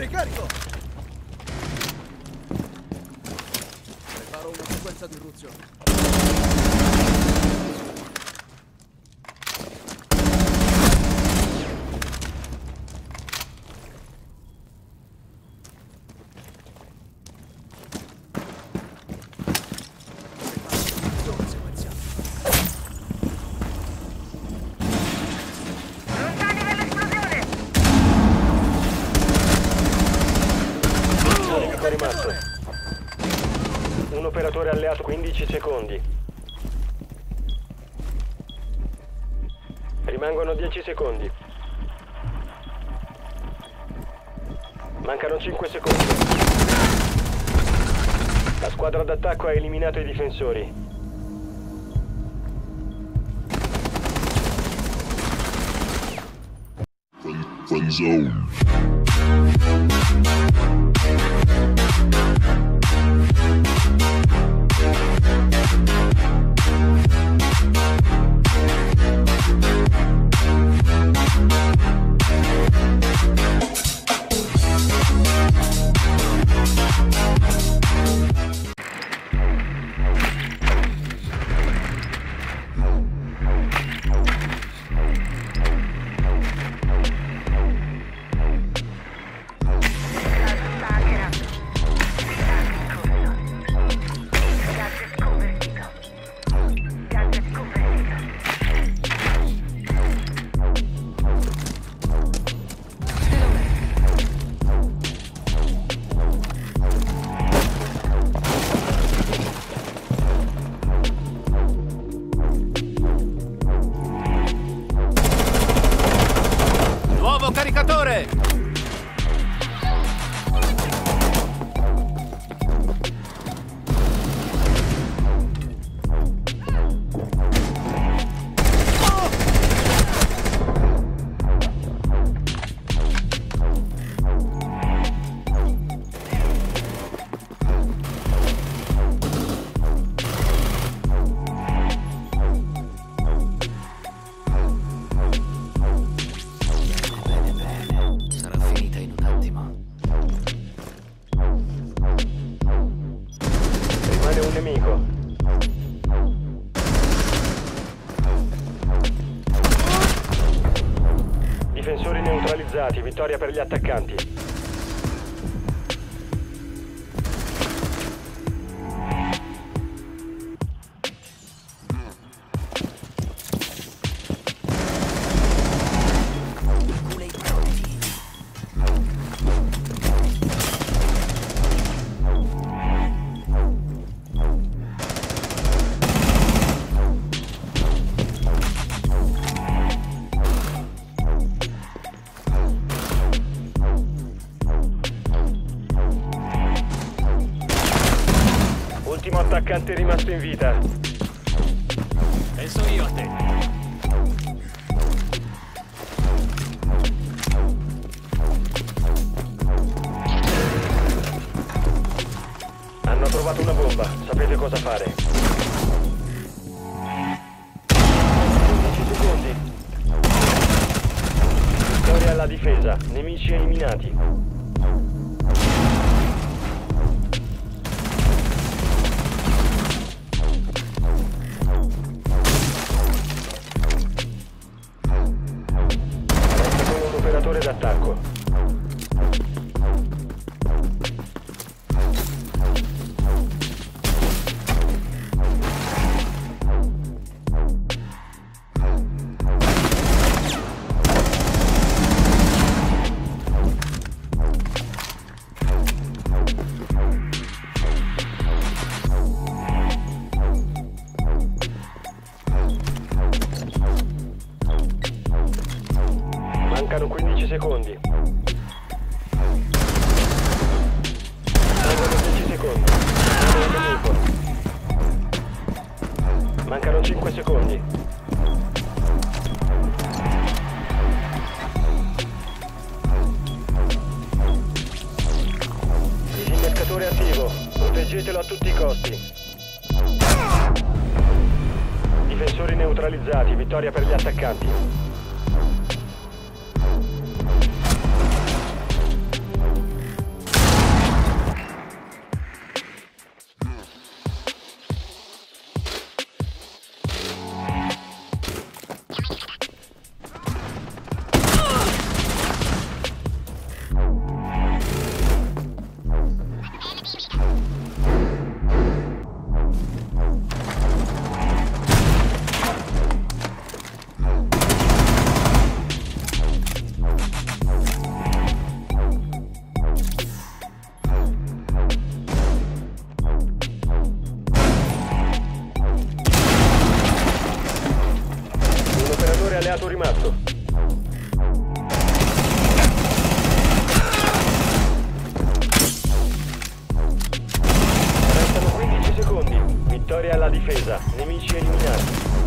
Ricarico! Preparo una sequenza di irruzione. Operatore alleato 15 secondi. Rimangono 10 secondi. Mancano 5 secondi. La squadra d'attacco ha eliminato i difensori. Fun zone. Neutralizzati, vittoria per gli attaccanti. Attaccante rimasto in vita. Penso io a te. Hanno trovato una bomba, sapete cosa fare. 15 secondi. Vittoria alla difesa, nemici eliminati. Mancano 15 secondi. Mancano 10 secondi. Mancano 5 secondi. Disinnescatore attivo. Proteggetelo a tutti i costi. Difensori neutralizzati. Vittoria per gli attaccanti. Alla difesa. Nemici eliminati.